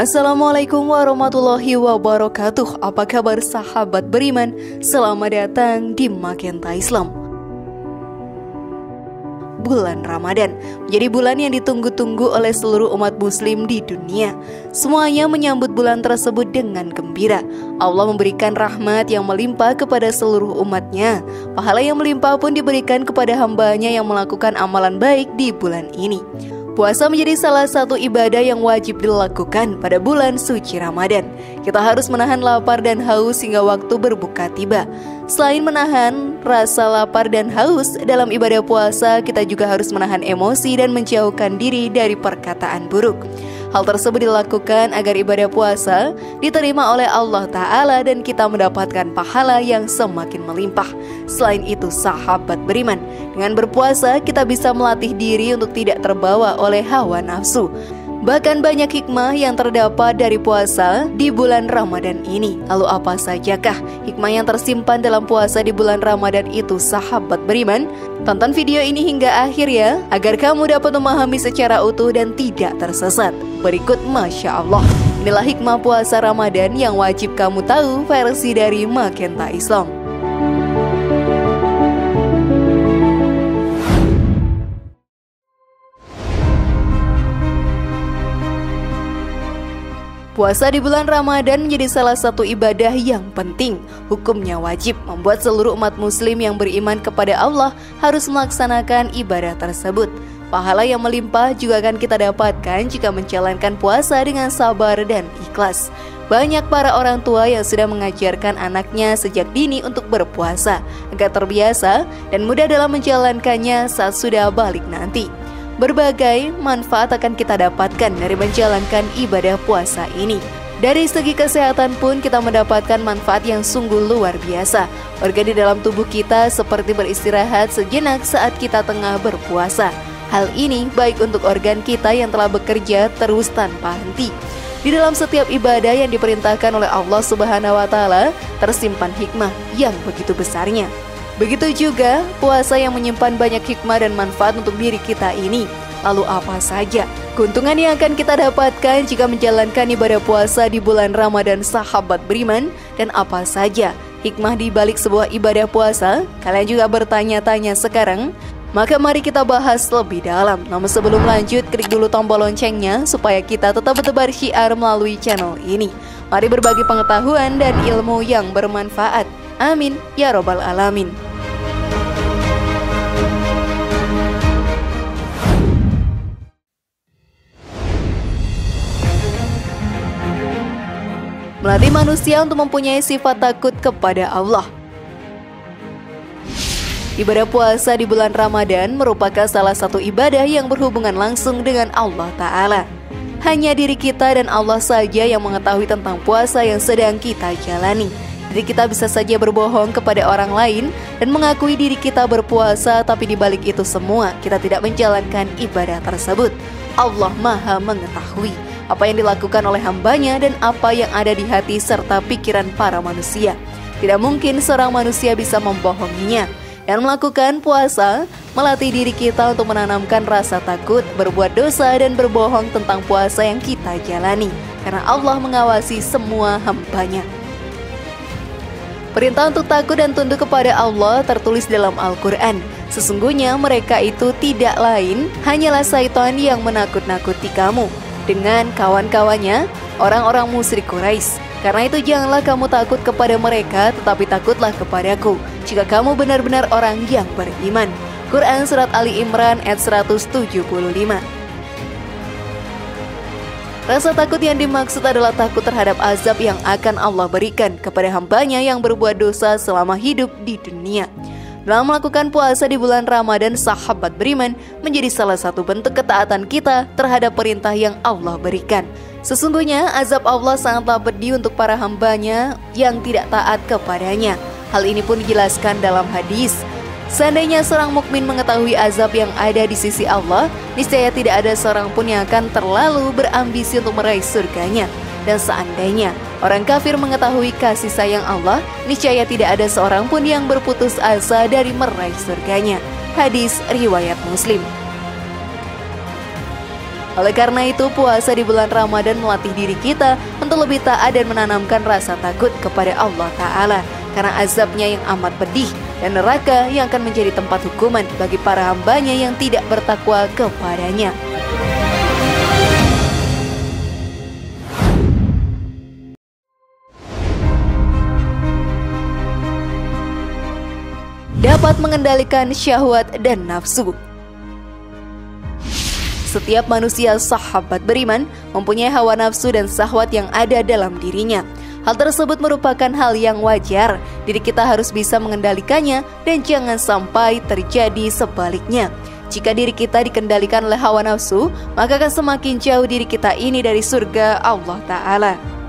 Assalamualaikum warahmatullahi wabarakatuh. Apa kabar sahabat beriman? Selamat datang di Magenta Islam. Bulan Ramadan menjadi bulan yang ditunggu-tunggu oleh seluruh umat muslim di dunia. Semuanya menyambut bulan tersebut dengan gembira. Allah memberikan rahmat yang melimpah kepada seluruh umatnya. Pahala yang melimpah pun diberikan kepada hambanya yang melakukan amalan baik di bulan ini Puasa menjadi salah satu ibadah yang wajib dilakukan pada bulan suci Ramadan. Kita harus menahan lapar dan haus hingga waktu berbuka tiba. Selain menahan rasa lapar dan haus dalam ibadah puasa, kita juga harus menahan emosi dan menjauhkan diri dari perkataan buruk. Hal tersebut dilakukan agar ibadah puasa diterima oleh Allah Ta'ala dan kita mendapatkan pahala yang semakin melimpah. Selain itu, sahabat beriman, dengan berpuasa kita bisa melatih diri untuk tidak terbawa oleh hawa nafsu. Bahkan banyak hikmah yang terdapat dari puasa di bulan Ramadan ini. Lalu apa sajakah hikmah yang tersimpan dalam puasa di bulan Ramadan itu sahabat beriman? Tonton video ini hingga akhir ya, agar kamu dapat memahami secara utuh dan tidak tersesat. Berikut Masya Allah. Inilah hikmah puasa Ramadan yang wajib kamu tahu versi dari Makenta Islam. Puasa di bulan Ramadan menjadi salah satu ibadah yang penting. Hukumnya wajib membuat seluruh umat muslim yang beriman kepada Allah harus melaksanakan ibadah tersebut. Pahala yang melimpah juga akan kita dapatkan jika menjalankan puasa dengan sabar dan ikhlas. Banyak para orang tua yang sudah mengajarkan anaknya sejak dini untuk berpuasa agar terbiasa dan mudah dalam menjalankannya saat sudah balik nanti. Berbagai manfaat akan kita dapatkan dari menjalankan ibadah puasa ini. Dari segi kesehatan pun kita mendapatkan manfaat yang sungguh luar biasa. Organ di dalam tubuh kita seperti beristirahat sejenak saat kita tengah berpuasa. Hal ini baik untuk organ kita yang telah bekerja terus tanpa henti. Di dalam setiap ibadah yang diperintahkan oleh Allah Subhanahu wa taala tersimpan hikmah yang begitu besarnya. Begitu juga puasa yang menyimpan banyak hikmah dan manfaat untuk diri kita ini. Lalu apa saja keuntungan yang akan kita dapatkan jika menjalankan ibadah puasa di bulan Ramadan sahabat beriman dan apa saja hikmah di balik sebuah ibadah puasa? Kalian juga bertanya-tanya sekarang? Maka mari kita bahas lebih dalam. Namun sebelum lanjut, klik dulu tombol loncengnya supaya kita tetap bertebar syiar melalui channel ini. Mari berbagi pengetahuan dan ilmu yang bermanfaat. Amin ya robbal alamin. Melatih manusia untuk mempunyai sifat takut kepada Allah. Ibadah puasa di bulan Ramadan merupakan salah satu ibadah yang berhubungan langsung dengan Allah Ta'ala. Hanya diri kita dan Allah saja yang mengetahui tentang puasa yang sedang kita jalani. Jadi kita bisa saja berbohong kepada orang lain dan mengakui diri kita berpuasa tapi di balik itu semua kita tidak menjalankan ibadah tersebut. Allah Maha mengetahui apa yang dilakukan oleh hambanya dan apa yang ada di hati serta pikiran para manusia. Tidak mungkin seorang manusia bisa membohonginya. Dan melakukan puasa, melatih diri kita untuk menanamkan rasa takut, berbuat dosa dan berbohong tentang puasa yang kita jalani. Karena Allah mengawasi semua hambanya. Perintah untuk takut dan tunduk kepada Allah tertulis dalam Al-Quran. Sesungguhnya mereka itu tidak lain, hanyalah syaitan yang menakut-nakuti kamu dengan kawan-kawannya, orang-orang musyrik Quraisy. Karena itu janganlah kamu takut kepada mereka, tetapi takutlah kepadaku, jika kamu benar-benar orang yang beriman. Quran Surat Ali Imran ayat 175 Rasa takut yang dimaksud adalah takut terhadap azab yang akan Allah berikan kepada hambanya yang berbuat dosa selama hidup di dunia. Dalam melakukan puasa di bulan Ramadan, sahabat beriman menjadi salah satu bentuk ketaatan kita terhadap perintah yang Allah berikan. Sesungguhnya azab Allah sangatlah pedih untuk para hambanya yang tidak taat kepadanya. Hal ini pun dijelaskan dalam hadis. Seandainya seorang mukmin mengetahui azab yang ada di sisi Allah, niscaya tidak ada seorang pun yang akan terlalu berambisi untuk meraih surganya. Dan seandainya orang kafir mengetahui kasih sayang Allah, niscaya tidak ada seorang pun yang berputus asa dari meraih surganya. Hadis riwayat Muslim. Oleh karena itu, puasa di bulan Ramadan melatih diri kita untuk lebih taat dan menanamkan rasa takut kepada Allah Ta'ala. Karena azabnya yang amat pedih dan neraka yang akan menjadi tempat hukuman bagi para hambanya yang tidak bertakwa kepadanya. Dapat mengendalikan syahwat dan nafsu. Setiap manusia sahabat beriman mempunyai hawa nafsu dan syahwat yang ada dalam dirinya. Hal tersebut merupakan hal yang wajar. Diri kita harus bisa mengendalikannya dan jangan sampai terjadi sebaliknya. Jika diri kita dikendalikan oleh hawa nafsu, maka akan semakin jauh diri kita ini dari surga Allah Ta'ala.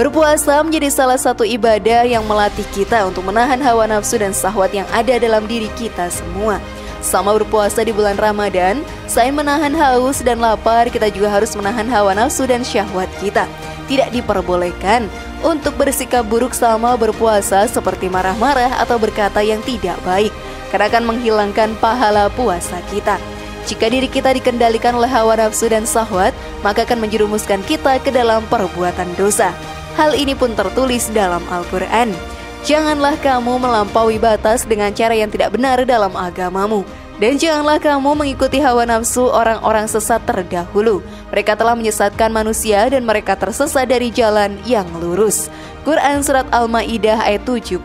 Berpuasa menjadi salah satu ibadah yang melatih kita untuk menahan hawa nafsu dan sahwat yang ada dalam diri kita semua. Sama berpuasa di bulan Ramadan, selain menahan haus dan lapar, kita juga harus menahan hawa nafsu dan syahwat kita. Tidak diperbolehkan untuk bersikap buruk sama berpuasa seperti marah-marah atau berkata yang tidak baik, karena akan menghilangkan pahala puasa kita. Jika diri kita dikendalikan oleh hawa nafsu dan syahwat, maka akan menjerumuskan kita ke dalam perbuatan dosa. Hal ini pun tertulis dalam Al-Quran. Janganlah kamu melampaui batas dengan cara yang tidak benar dalam agamamu. Dan janganlah kamu mengikuti hawa nafsu orang-orang sesat terdahulu. Mereka telah menyesatkan manusia dan mereka tersesat dari jalan yang lurus. Quran Surat Al-Ma'idah ayat 77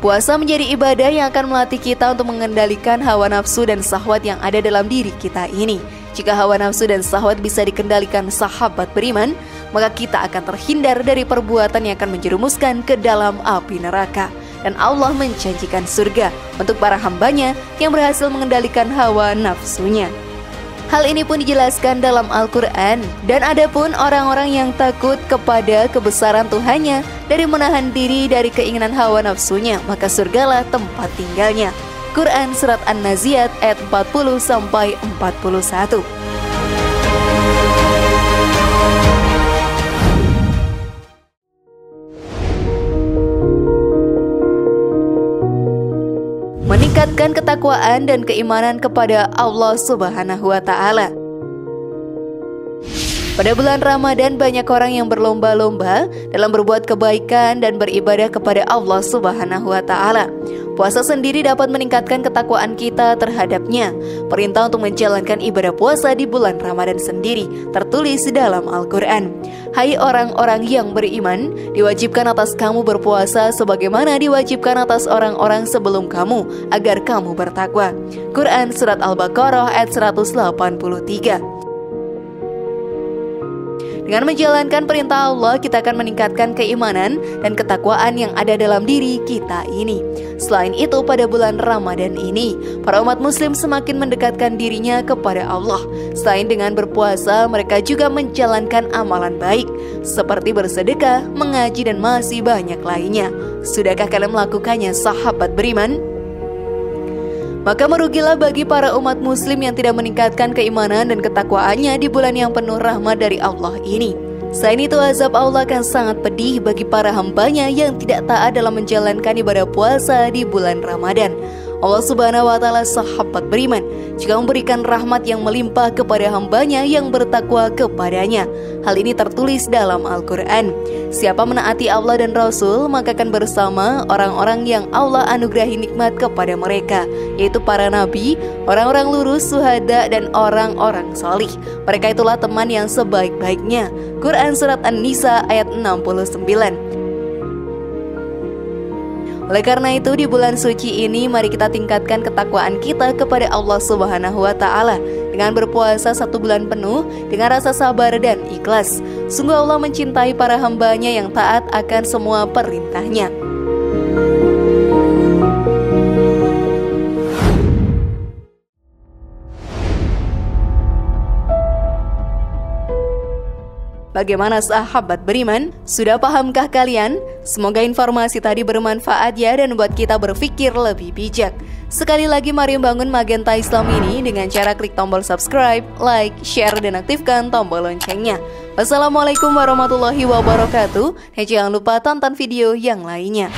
Puasa menjadi ibadah yang akan melatih kita untuk mengendalikan hawa nafsu dan sahwat yang ada dalam diri kita ini. Jika hawa nafsu dan sahwat bisa dikendalikan sahabat beriman, maka kita akan terhindar dari perbuatan yang akan menjerumuskan ke dalam api neraka. Dan Allah menjanjikan surga untuk para hambanya yang berhasil mengendalikan hawa nafsunya. Hal ini pun dijelaskan dalam Al-Quran Dan ada pun orang-orang yang takut kepada kebesaran Tuhannya Dari menahan diri dari keinginan hawa nafsunya Maka surgalah tempat tinggalnya Quran Surat An-Naziat ayat 40 sampai 41. Meningkatkan ketakwaan dan keimanan kepada Allah Subhanahu wa taala. Pada bulan Ramadan banyak orang yang berlomba-lomba dalam berbuat kebaikan dan beribadah kepada Allah Subhanahu wa taala. Puasa sendiri dapat meningkatkan ketakwaan kita terhadapnya. Perintah untuk menjalankan ibadah puasa di bulan Ramadan sendiri tertulis dalam Al-Quran. Hai orang-orang yang beriman, diwajibkan atas kamu berpuasa sebagaimana diwajibkan atas orang-orang sebelum kamu agar kamu bertakwa. Quran Surat Al-Baqarah ayat 183 dengan menjalankan perintah Allah, kita akan meningkatkan keimanan dan ketakwaan yang ada dalam diri kita ini. Selain itu, pada bulan Ramadan ini, para umat Muslim semakin mendekatkan dirinya kepada Allah. Selain dengan berpuasa, mereka juga menjalankan amalan baik, seperti bersedekah, mengaji, dan masih banyak lainnya. Sudahkah kalian melakukannya, sahabat beriman? Maka merugilah bagi para umat muslim yang tidak meningkatkan keimanan dan ketakwaannya di bulan yang penuh rahmat dari Allah ini. Selain itu azab Allah akan sangat pedih bagi para hambanya yang tidak taat dalam menjalankan ibadah puasa di bulan Ramadan. Allah Subhanahu wa taala sahabat beriman jika memberikan rahmat yang melimpah kepada hambanya yang bertakwa kepadanya. Hal ini tertulis dalam Al-Quran. Siapa menaati Allah dan Rasul, maka akan bersama orang-orang yang Allah anugerahi nikmat kepada mereka, yaitu para nabi, orang-orang lurus, suhada, dan orang-orang salih. Mereka itulah teman yang sebaik-baiknya. Quran Surat An-Nisa ayat 69 oleh karena itu di bulan suci ini mari kita tingkatkan ketakwaan kita kepada Allah Subhanahu wa taala dengan berpuasa satu bulan penuh dengan rasa sabar dan ikhlas. Sungguh Allah mencintai para hambanya yang taat akan semua perintahnya. Bagaimana sahabat beriman? Sudah pahamkah kalian? Semoga informasi tadi bermanfaat ya dan buat kita berpikir lebih bijak. Sekali lagi mari membangun Magenta Islam ini dengan cara klik tombol subscribe, like, share, dan aktifkan tombol loncengnya. Wassalamualaikum warahmatullahi wabarakatuh. Dan jangan lupa tonton video yang lainnya.